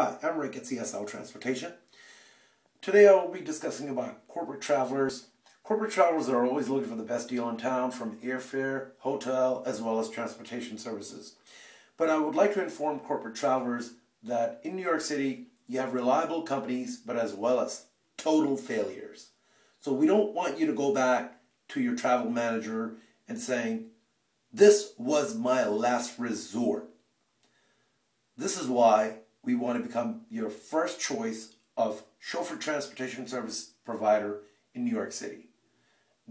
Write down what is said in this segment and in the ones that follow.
Hi, I'm Rick at CSL Transportation. Today I will be discussing about corporate travelers. Corporate travelers are always looking for the best deal in town from airfare, hotel, as well as transportation services. But I would like to inform corporate travelers that in New York City you have reliable companies, but as well as total failures. So we don't want you to go back to your travel manager and saying, this was my last resort. This is why we want to become your first choice of chauffeur transportation service provider in New York City.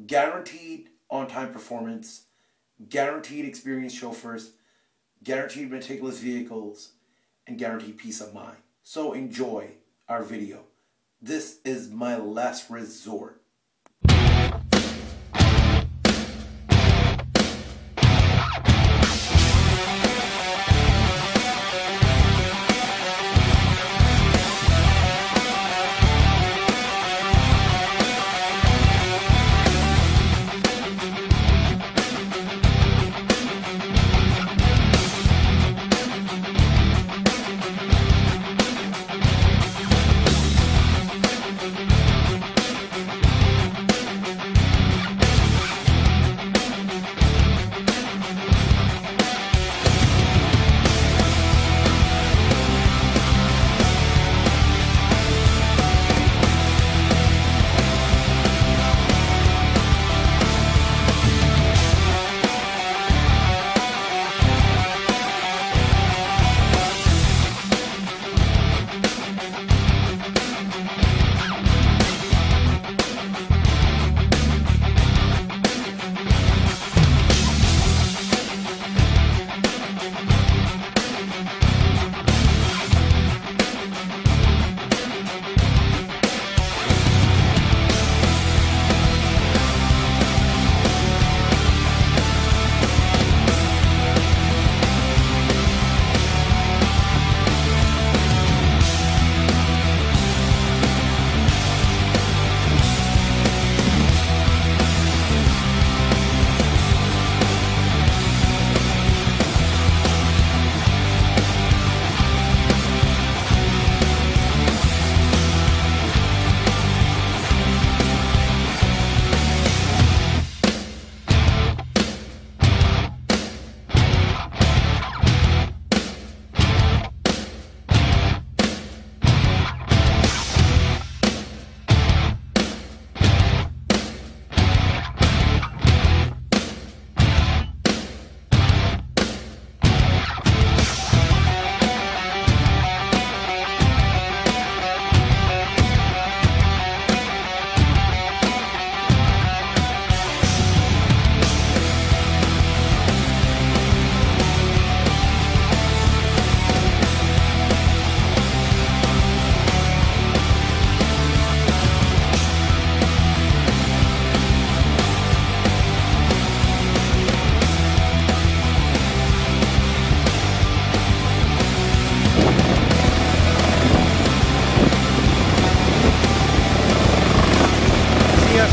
Guaranteed on time performance, guaranteed experienced chauffeurs, guaranteed meticulous vehicles, and guaranteed peace of mind. So enjoy our video. This is my last resort.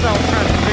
South County.